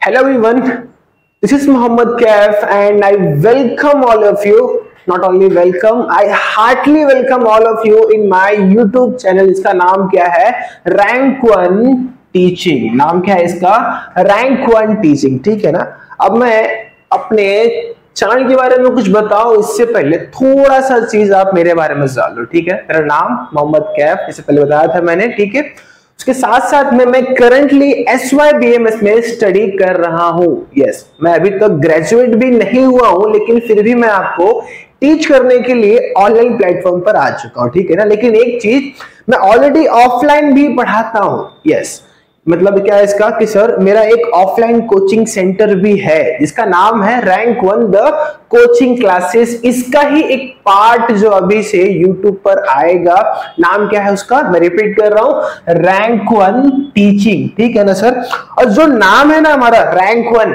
Hello everyone this is Mohammad Kaif and I welcome all of you not only welcome I heartily welcome all of you in my YouTube channel इसका नाम क्या है rank one teaching नाम क्या है इसका rank one teaching ठीक है ना अब मैं अपने चैनल के बारे में कुछ बताओ इससे पहले थोड़ा सा चीज़ आप मेरे बारे में जान लो ठीक है मेरा नाम मोहम्मद कैफ इससे पहले बताया था मैंने ठीक है उसके साथ साथ में मैं currently S Y B M S में स्टडी कर रहा हूँ। यस yes, मैं अभी तक तो ग्रेजुएट भी नहीं हुआ हूँ लेकिन फिर भी मैं आपको टीच करने के लिए ऑनलाइन प्लेटफॉर्म पर आ चुका हूँ ठीक है ना? लेकिन एक चीज़ मैं ऑलरेडी ऑफलाइन भी पढ़ाता हूँ। यस मतलब क्या है इसका कि सर मेरा एक ऑफलाइन कोचिंग सेंटर भी है, जिसका नाम है rank one the coaching classes इसका ही एक पार्ट जो अभी से यूट्यूब पर आएगा, नाम क्या है उसका? मैं रिपीट कर रहा हूँ रैंक वन टीचिंग ठीक है ना सर और जो नाम है ना हमारा रैंक वन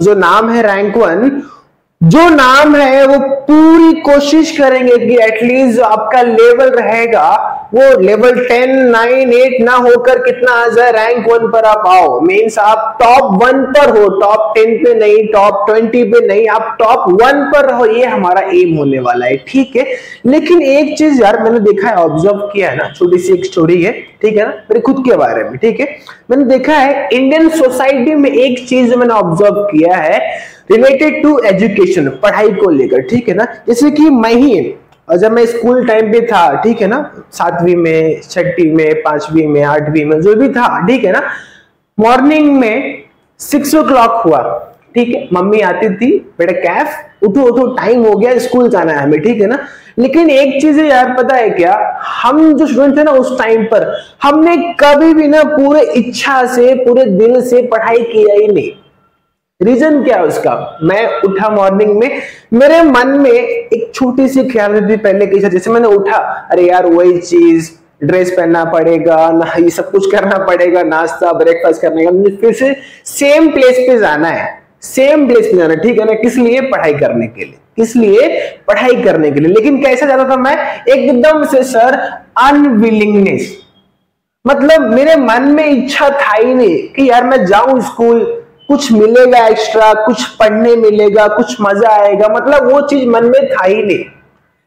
जो नाम है रैंक वन जो नाम है, वो पूरी कोशिश करेंगे कि एटलीस्ट जो आपका लेवल रहेगा। वो लेवल टेन नाइन एट ना होकर कितना आ जाए रैंक वन पर आप आओ। मीन्स आप टॉप वन पर हो। टॉप टेन पे नहीं टॉप ट्वेंटी पे नहीं, आप टॉप वन पर रहो। ये हमारा एम होने वाला है, ठीक है? लेकिन एक चीज़ यार, मैंने देखा है ऑब्ज़र्व किया है ना, छोटी सी एक स्टोरी है, ठीक है ना? मेरे खुद के बारे में, ठीक है? मैंने देखा है इंडियन सोसाइटी में एक चीज़ मैंने ऑब्ज़र्व किया है रिलेटेड टू एजुकेशन पढ़ाई को लेकर, ठीक है ना? जैसे कि मैं ही, जब मैं स्कूल टाइम पे था, ठीक है ना? सातवीं में छठी में, पांचवी में, आठवीं में, जो भी था, ठीक है ना? मॉर्निंग में सिक्स ओ क्लॉक हुआ, ठीक है? मम्मी आती थी, बेटा, कैफ? उठो उठो टाइम हो गया स्कूल जाना है हमें, ठीक है ना? लेकिन एक चीज़ यार पता है क्या? हम जो स्टूडेंट थे ना, उस टाइम पर, हमने कभी भी ना पूरे इच्छा से, पूरे दिल से पढ़ाई किया ही नहीं। रीजन क्या है उसका? मैं उठा मॉर्निंग में, मेरे मन में एक छोटी सी ख्याल रहती पहले की जैसे मैंने उठा, अरे यार वही चीज़ ड्रेस पहनना पड़ेगा, ना ये सब कुछ करना पड़ेगा, नाश्ता ब्रेकफास्ट करने का। मुझे फिर से सेम प्लेस पे जाना है। सेम प्लेस पे जाना ठीक है ना? किस लिए? पढ़ाई करने के लिए। किस लिए? पढ़ाई करने के लिए। लेकिन कैसा जाता था मैं? एकदम से सर अनविलिंगनेस मतलब मेरे मन में इच्छा था ही नहीं कि यार मैं जाऊँ स्कूल कुछ मिलेगा एक्स्ट्रा कुछ पढ़ने मिलेगा, कुछ मज़ा आएगा। मतलब वो चीज़ मन में था ही नहीं।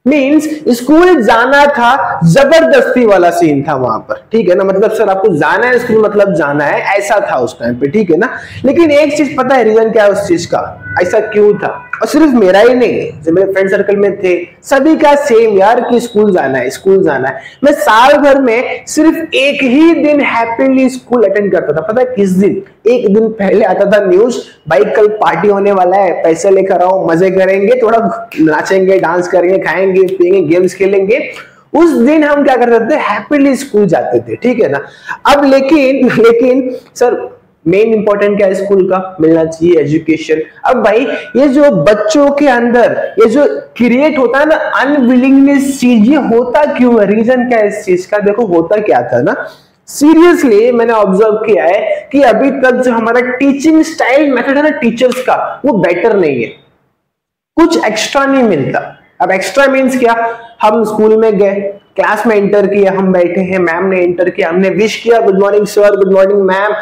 मीन्स स्कूल जाना था, ज़बरदस्ती वाला सीन था वहाँ पर। ठीक है ना? मतलब सर, आपको जाना है स्कूल मतलब जाना है। ऐसा था उस टाइम पे, ठीक है ना? लेकिन एक चीज़ पता है रीजन क्या है उस चीज़ का? ऐसा क्यों था? और सिर्फ़ मेरा ही नहीं जो मेरे फ्रेंड सर्कल में थे, सभी का सेम यार कि स्कूल जाना है स्कूल जाना है। मैं साल भर में सिर्फ़ एक ही दिन हैप्पीली स्कूल अटेंड करता था। पता है किस दिन? एक दिन पहले आता था न्यूज़ भाई कल पार्टी होने वाला है, पैसे लेकर आओ, मज़े करेंगे, थोड़ा नाचेंगे डांस करेंगे, खाएँगे, पियेंगे गेम्स खेलेंगे। उस दिन हम क्या करते थे? हैप्पीली स्कूल जाते थे, ठीक है ना? अब लेकिन लेकिन सर मेन इंपॉर्टेंट क्या है? स्कूल का मिलना चाहिए एजुकेशन अब भाई, ये जो बच्चों के अंदर, ये जो क्रिएट होता है ना अनविलिंगनेस चीज़, ये होता क्यों है? रीजन क्या है इस चीज़ का? देखो, होता क्या था ना? सीरियसली मैंने ऑब्ज़र्व किया है कि अभी तक जो हमारा टीचिंग स्टाइल मेथड है ना टीचर्स का, वो बेटर नहीं है। कुछ एक्स्ट्रा नहीं मिलता। अब एक्स्ट्रा मीन्स क्या? हम स्कूल में गए क्लास में एंटर किया, हम बैठे हैं मैम ने एंटर किया, हमने विश किया good morning sir good morning ma'am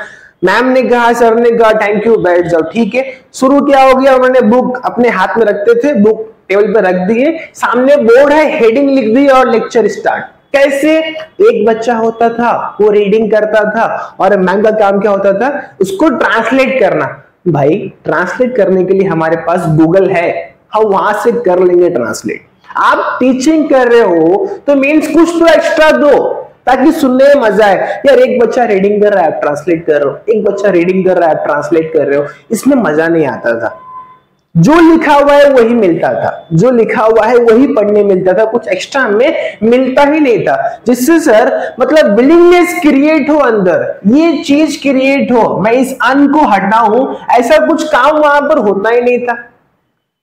ma'am ने कहा सर ने कहा थैंक यू बैठ जाओ, ठीक है? शुरू क्या हो गया? उन्होंने बुक अपने हाथ में रखते थे बुक टेबल पर रख दिए। सामने बोर्ड है हेडिंग लिख दी और लेक्चर स्टार्ट कैसे? एक बच्चा होता था, वो रीडिंग करता था और मैम का काम क्या होता था? उसको ट्रांसलेट करना। भाई ट्रांसलेट करने के लिए हमारे पास गूगल है। हम वहाँ से कर लेंगे ट्रांसलेट आप टीचिंग कर रहे हो तो मीन्स कुछ तो एक्स्ट्रा दो। ताकि सुनने में मज़ा आए। यार, एक बच्चा रीडिंग कर रहा है ट्रांसलेट कर रहे हो। एक बच्चा रीडिंग कर रहा है ट्रांसलेट कर रहे हो। इसमें मज़ा नहीं आता था। जो लिखा हुआ है, वही मिलता था। जो लिखा हुआ है, वही पढ़ने मिलता था। कुछ एक्स्ट्रा में मिलता ही नहीं था। जिससे सर मतलब विलिंगनेस क्रिएट हो अंदर। ये चीज़ क्रिएट हो। मैं इस अन को हटाऊं, ऐसा कुछ काम वहाँ पर होता ही नहीं था।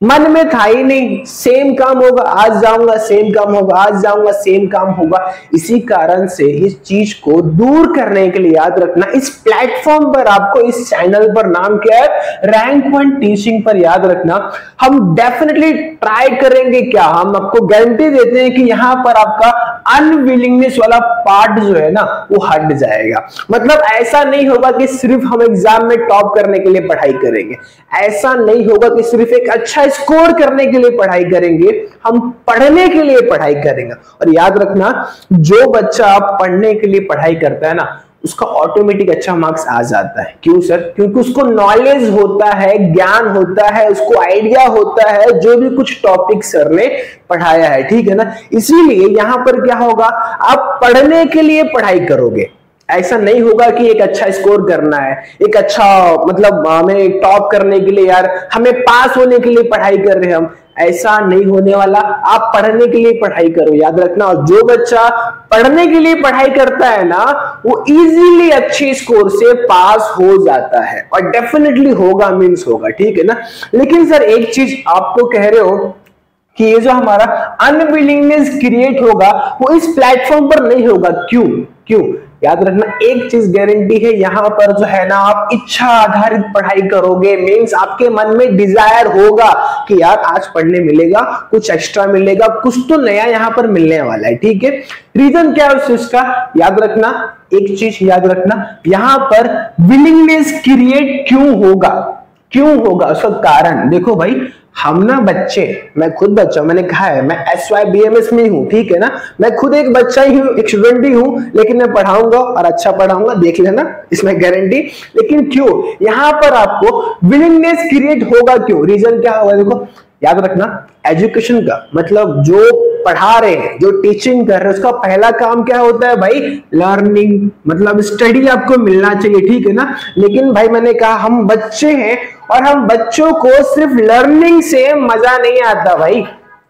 मन में था ही नहीं। सेम काम होगा, आज जाऊँगा सेम काम होगा, आज जाऊँगा सेम काम होगा। इसी कारण से इस चीज़ को दूर करने के लिए याद रखना। इस प्लेटफॉर्म पर आपको, इस चैनल पर नाम क्या है? रैंक वन टीचिंग पर याद रखना। हम डेफिनेटली ट्राई करेंगे क्या? हम आपको गारंटी देते हैं कि यहाँ पर आपका अनविलिंगनेस वाला पार्ट जो है ना, वो हट जाएगा। मतलब ऐसा नहीं होगा कि सिर्फ़ हम एग्ज़ाम में टॉप करने के लिए पढ़ाई करेंगे। ऐसा नहीं होगा कि सिर्फ़ एक अच्छा स्कोर करने के लिए पढ़ाई करेंगे, हम पढ़ने के लिए पढ़ाई करेंगे। और याद रखना, जो बच्चा पढ़ने के लिए पढ़ाई करता है ना, उसका ऑटोमेटिक अच्छा मार्क्स आ जाता है। क्यों सर क्योंकि उसको नॉलेज होता है, ज्ञान होता है, उसको आइडिया होता है, जो भी कुछ टॉपिक सर ने पढ़ाया है, ठीक है ना? इसीलिए यहाँ पर क्या होगा, आप पढ़ने के लिए पढ़ाई करोगे। ऐसा नहीं होगा कि एक अच्छा स्कोर करना है। एक अच्छा मतलब हमें टॉप करने के लिए यार, हमें पास होने के लिए पढ़ाई कर रहे हैं हम। ऐसा नहीं होने वाला। आप पढ़ने के लिए पढ़ाई करो, याद रखना। और जो बच्चा पढ़ने के लिए पढ़ाई करता है ना, वो इजीली अच्छे स्कोर से पास हो जाता है। और डेफिनेटली होगा मीन्स होगा, ठीक है ना? लेकिन सर एक चीज़ आपको कह रहे हो कि ये जो हमारा अनविलिंगनेस क्रिएट होगा, वो इस प्लेटफॉर्म पर नहीं होगा। क्यों? क्यों? याद रखना, एक चीज़ गारंटी है, यहाँ पर जो है ना, आप इच्छा आधारित पढ़ाई करोगे मीन्स आपके मन में डिज़ायर होगा कि यार आज पढ़ने मिलेगा, कुछ एक्स्ट्रा मिलेगा, कुछ तो नया यहाँ पर मिलने वाला है, ठीक है? रीजन क्या है उस चीज़ का? याद रखना, एक चीज़ याद रखना, यहाँ पर विलिंगनेस क्रिएट क्यों होगा? क्यों होगा? उसका कारण, देखो भाई हम ना बच्चे, मैं खुद बच्चा मैंने कहा है, मैं S Y B M S में हूँ ठीक है ना? मैं खुद एक बच्चा ही हूँ, एक स्टूडेंट ही हूँ, लेकिन मैं पढ़ाऊँगा और अच्छा पढ़ाऊँगा, देख लेना, इसमें गारंटी लेकिन क्यों? यहाँ पर आपको विलिंगनेस क्रिएट होगा क्यों? रीजन क्या होगा? देखो याद रखना एजुकेशन का मतलब जो पढ़ा रहे हैं, जो टीचिंग कर रहे हैं, उसका पहला काम क्या होता है भाई? लर्निंग मतलब स्टडी आपको मिलना चाहिए, ठीक है ना? लेकिन भाई मैंने कहा, हम बच्चे हैं और हम बच्चों को सिर्फ़ लर्निंग से मज़ा नहीं आता भाई।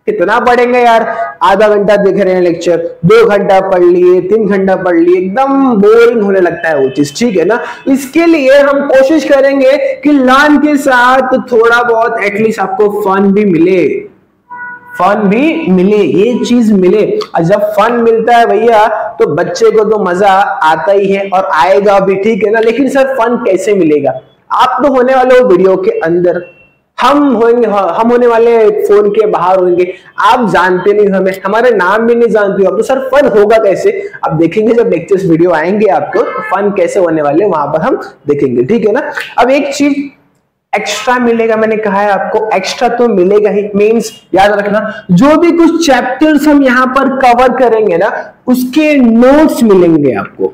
कितना पढ़ेंगे यार? आधा घंटा देख रहे हैं लेक्चर दो घंटा पढ़ लिए, तीन घंटा पढ़ लिए, एकदम बोरिंग होने लगता है वो चीज़, ठीक है ना? इसके लिए हम कोशिश करेंगे कि लर्न के साथ थोड़ा बहुत एटलीस्ट आपको फन भी मिले। फन भी मिले, ये चीज़ मिले। और जब फन मिलता है भैया तो बच्चे को तो मज़ा आता ही है और आएगा भी, ठीक है ना? लेकिन सर फन कैसे मिलेगा? आप तो होने वाले हो वीडियो के अंदर। हम होंगे हम होने वाले फ़ोन के बाहर होंगे आप जानते नहीं हमें, हमारे नाम भी नहीं जानते हो। अब तो सर फन होगा कैसे? आप देखेंगे, जब लेक्चर्स वीडियो आएँगे आपको तो फन कैसे होने वाले वहाँ पर हम देखेंगे, ठीक है ना? अब एक चीज़ एक्स्ट्रा मिलेगा, मैंने कहा है आपको एक्स्ट्रा तो मिलेगा ही। मीन्स याद रखना, जो भी कुछ चैप्टर्स हम यहाँ पर कवर करेंगे ना, उसके नोट्स मिलेंगे आपको।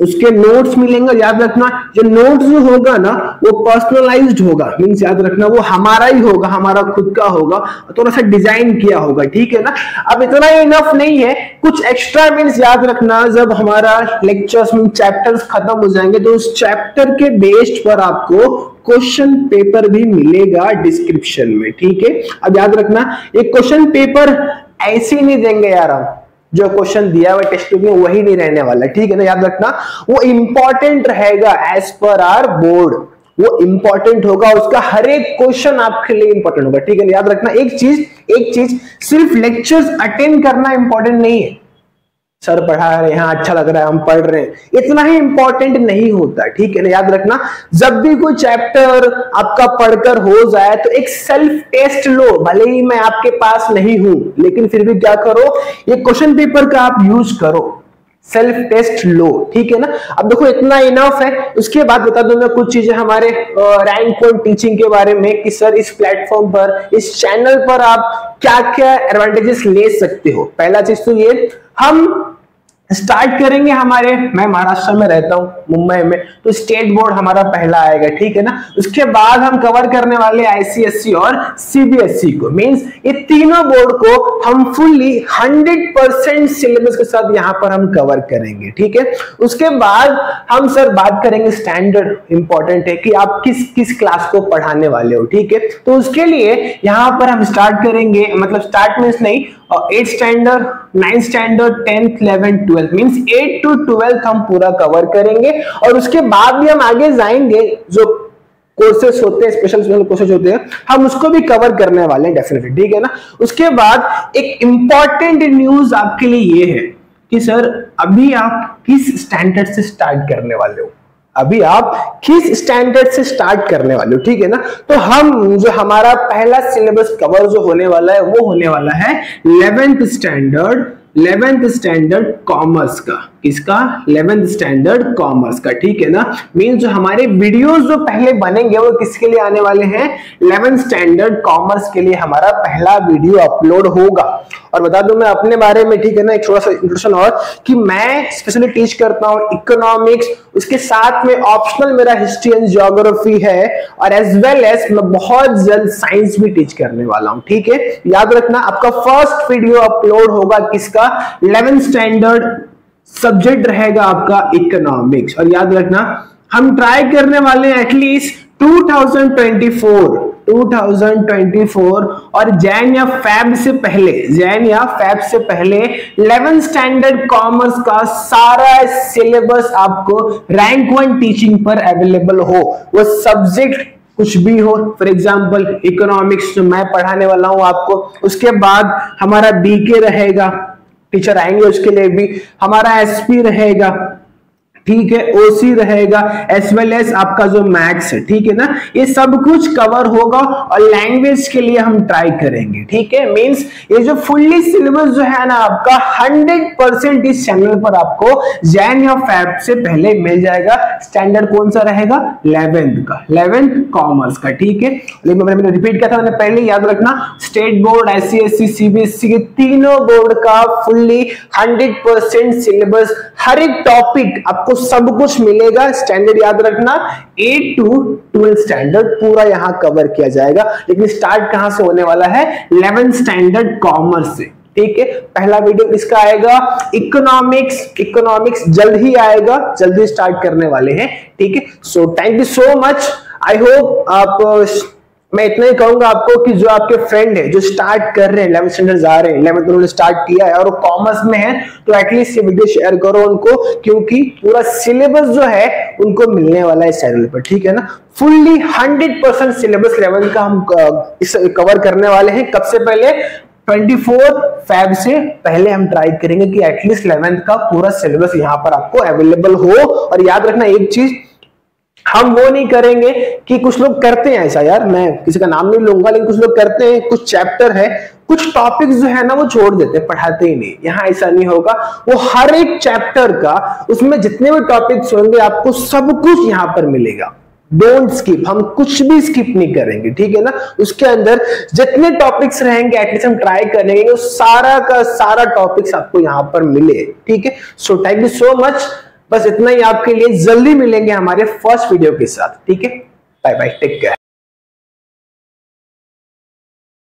उसके नोट्स मिलेंगे, याद रखना, जो नोट्स जो होगा ना, वो पर्सनलाइज्ड होगा। मीन्स याद रखना, वो हमारा ही होगा, हमारा खुद का होगा, थोड़ा सा डिज़ाइन किया होगा, ठीक है ना? अब इतना ही इनफ नहीं है, कुछ एक्स्ट्रा मीन्स याद रखना, जब हमारा लेक्चर्स मीन चैप्टर्स खत्म हो जाएँगे तो उस चैप्टर के बेस्ड पर आपको क्वेश्चन पेपर भी मिलेगा डिस्क्रिप्शन में, ठीक है? अब याद रखना, ये क्वेश्चन पेपर ऐसे नहीं देंगे यार हम। जो क्वेश्चन दिया हुआ टेस्ट बुक में, वही नहीं रहने वाला। ठीक है ना? याद रखना, वो इंपॉर्टेंट रहेगा एज पर आर बोर्ड वो इंपॉर्टेंट होगा, उसका हर एक क्वेश्चन आपके लिए इंपॉर्टेंट होगा। ठीक है याद रखना, एक चीज़ एक चीज़, सिर्फ़ लेक्चर्स अटेंड करना इंपॉर्टेंट नहीं है। सर पढ़ा रहे हैं अच्छा लग रहा है, हम पढ़ रहे हैं। इतना ही इंपॉर्टेंट नहीं होता, ठीक है ना? याद रखना, जब भी कोई चैप्टर आपका पढ़कर हो जाए तो एक सेल्फ टेस्ट लो, भले ही मैं आपके पास नहीं हूँ, लेकिन फिर भी क्या करो, ये क्वेश्चन पेपर का आप यूज़ करो। सेल्फ टेस्ट लो, ठीक है ना? अब देखो, इतना इनफ है। उसके बाद बता दू मैं कुछ चीज़ें हमारे रैंक पॉइंट टीचिंग के बारे में कि सर, इस प्लेटफॉर्म पर, इस चैनल पर आप क्या क्या एडवांटेजेस ले सकते हो। पहला चीज़ तो ये, हम स्टार्ट करेंगे हमारे। मैं महाराष्ट्र में रहता हूँ, मुंबई में। तो स्टेट बोर्ड हमारा पहला आएगा, ठीक है ना? उसके बाद हम कवर करने वाले आईसीएससी और सीबीएसई को। मींस ये तीनों बोर्ड को हम फुल्ली 100 परसेंट सिलेबस के साथ यहाँ पर हम कवर करेंगे, ठीक है? उसके बाद हम सर बात करेंगे स्टैंडर्ड इंपॉर्टेंट है कि आप किस किस क्लास को पढ़ाने वाले हो, ठीक है? तो उसके लिए यहाँ पर हम स्टार्ट करेंगे मतलब स्टार्ट मीन्स नहीं eight standard ninth standard tenth eleven twelfth means eight to twelfth हम पूरा कवर करेंगे और उसके बाद भी हम आगे जाएँगे, जो कोर्सेस होते हैं स्पेशल स्पेशल कोर्सेज होते हैं, हम उसको भी कवर करने वाले हैं डेफिनेटली ठीक है ना? उसके बाद एक इंपॉर्टेंट न्यूज़ आपके लिए ये है कि सर अभी आप किस स्टैंडर्ड से स्टार्ट करने वाले हो? अभी आप किस स्टैंडर्ड से स्टार्ट करने वाले हो, ठीक है ना? तो हम जो हमारा पहला सिलेबस कवर जो होने वाला है, वो होने वाला है eleventh standard eleventh standard commerce का। किसका? इलेवेंथ स्टैंडर्ड कॉमर्स का, ठीक है ना? मीन जो हमारे वीडियोस जो पहले बनेंगे, वो किसके लिए आने वाले हैं? इलेवेंथ स्टैंडर्ड कॉमर्स के लिए हमारा पहला वीडियो अपलोड होगा। और बता दूँ मैं अपने बारे में, ठीक है ना, एक थोड़ा सा इंट्रोडक्शन और, कि मैं स्पेशली टीच करता हूँ इकोनॉमिक्स उसके साथ में ऑप्शनल मेरा हिस्ट्री एंड जियोग्राफी है, और एज वेल एज मैं बहुत जल्द साइंस भी टीच करने वाला हूँ, ठीक है? याद रखना, आपका फ़र्स्ट वीडियो अपलोड होगा किसका? इलेवेंथ स्टैंडर्ड सब्जेक्ट रहेगा आपका इकोनॉमिक्स। और याद रखना, हम ट्राई करने वाले हैं एटलीस्ट 2024 2024 और जैन या फैब से पहले, जैन या फैब से पहले 11 स्टैंडर्ड कॉमर्स का सारा सिलेबस आपको रैंक वन टीचिंग पर अवेलेबल हो। वो सब्जेक्ट कुछ भी हो फॉर एग्ज़ाम्पल इकोनॉमिक्स जो मैं पढ़ाने वाला हूँ आपको, उसके बाद हमारा बीके रहेगा। टीचर आएँगे उसके लिए भी। हमारा एसपी रहेगा। ठीक है ओसी रहेगा एस वेल एस आपका जो मैथ्स है, ठीक है ना? ये सब कुछ कवर होगा और लैंग्वेज के लिए हम ट्राई करेंगे, ठीक है? मींस ये जो फुल्ली सिलेबस जो है ना, आपका 100 परसेंट इस चैनल पर आपको जैन या फैब से पहले मिल जाएगा। स्टैंडर्ड कौन सा रहेगा? इलेवेंथ का इलेवेंथ कॉमर्स का, ठीक है? लेकिन मैंने रिपीट किया था, मैंने पहले याद रखना state board S C CBSE के तीनों बोर्ड का फुल्ली हंड्रेड सिलेबस हर एक टॉपिक आपको सब कुछ मिलेगा। स्टैंडर्ड याद रखना एट टू ट्वेल्थ स्टैंडर्ड पूरा यहाँ कवर किया जाएगा। लेकिन स्टार्ट कहाँ से होने वाला है? इलेवेंथ स्टैंडर्ड कॉमर्स से। ठीक है? पहला वीडियो किसका आएगा? इकोनॉमिक्स इकोनॉमिक्स जल्द ही आएगा। जल्दी स्टार्ट करने वाले हैं। ठीक है? So thank you so much I hope आप मैं इतना ही कहूँगा आपको कि जो आपके फ्रेंड है, जो स्टार्ट कर रहे हैं इलेवन स्टैंडर्ड जा रहे हैं इलेवन उन्होंने स्टार्ट किया है और कॉमर्स में है तो एटलीस्ट ये वीडियो शेयर करो उनको, क्योंकि पूरा सिलेबस जो है, उनको मिलने वाला है इस चैनल पर, ठीक है ना? Fully hundred percent syllabus level का हम इस कवर करने वाले हैं। कब से पहले? 24 फैब से पहले हम ट्राई करेंगे कि एटलीस्ट इलेवेंथ का पूरा सिलेबस यहाँ पर आपको अवेलेबल हो। और याद रखना एक चीज़ हम वो नहीं करेंगे कि कुछ लोग करते हैं ऐसा, यार मैं किसी का नाम नहीं लूँगा, लेकिन कुछ लोग करते हैं, कुछ चैप्टर है, कुछ टॉपिक्स जो है ना वो छोड़ देते हैं, पढ़ाते ही नहीं। यहाँ ऐसा नहीं होगा। वो हर एक चैप्टर का, उसमें जितने भी टॉपिक्स होंगे, आपको सब कुछ यहाँ पर मिलेगा। डोंट स्किप हम कुछ भी स्किप नहीं करेंगे, ठीक है ना? उसके अंदर जितने टॉपिक्स रहेंगे एटलीस्ट हम ट्राई करेंगे सारा का सारा टॉपिक्स आपको यहाँ पर मिले, ठीक है? So thank you so much बस इतना ही आपके लिए। जल्दी मिलेंगे हमारे फ़र्स्ट वीडियो के साथ। ठीक है? Bye bye take care